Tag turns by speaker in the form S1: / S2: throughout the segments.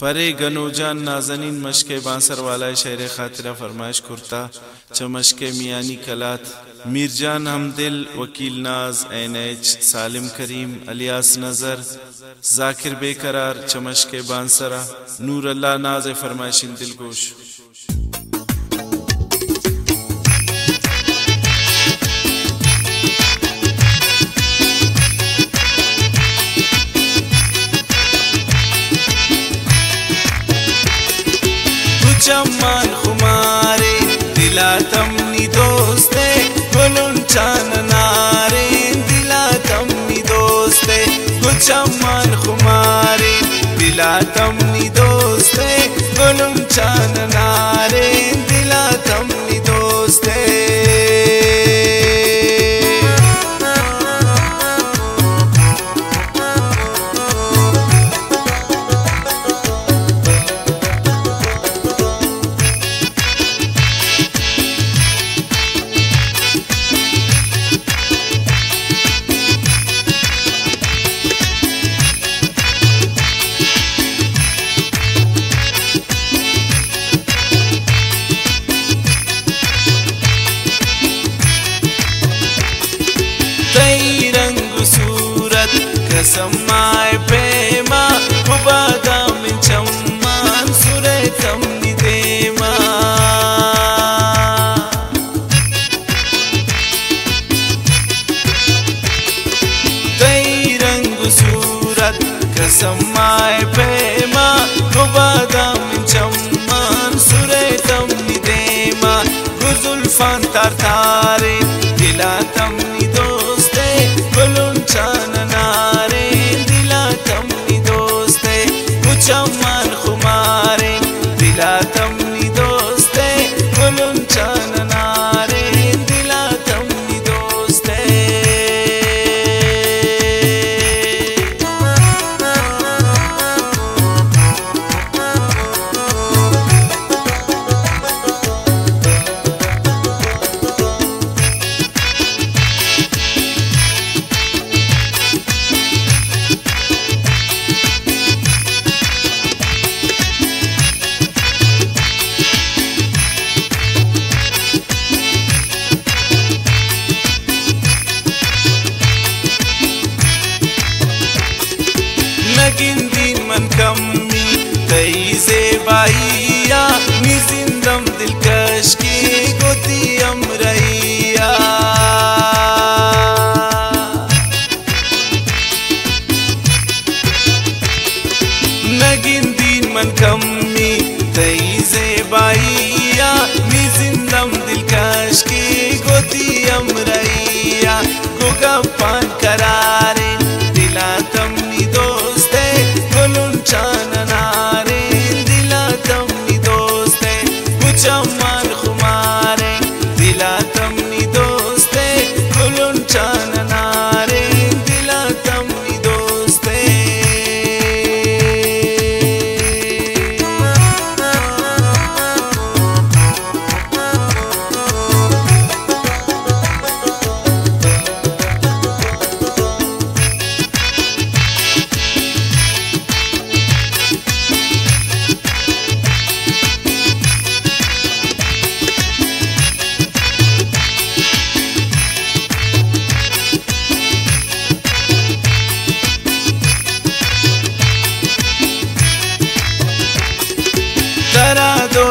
S1: پرے گنو جان نازنین مشک بانسر والا شہر خاطرہ فرمائش کرتا چمشک میانی کلات۔ میر جان ہم دل وکیل ناز این ایچ سالم کریم الیاس نظر۔ ذاکر بے قرار چمشق بانسرا۔ نور اللہ ناز فرمائش دل گوش چمان خمارے دلا تمنی دوستے، گلن چان نارے دلا تمنی دوستے چمان خمارے دلا تمنی دوستے of my fine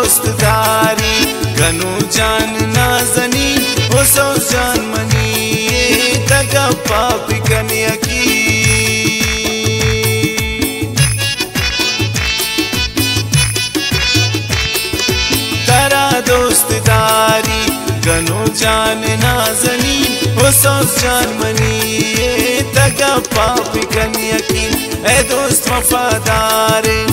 S1: ترا دوست داری گنو جان نازنی، او سو جان منی تگا پاپی کنیا کی ترا دوست داری گنو جان نازنی، او سو جان منی تگا پاپی کنیا کی اے دوست وفادار وفادارے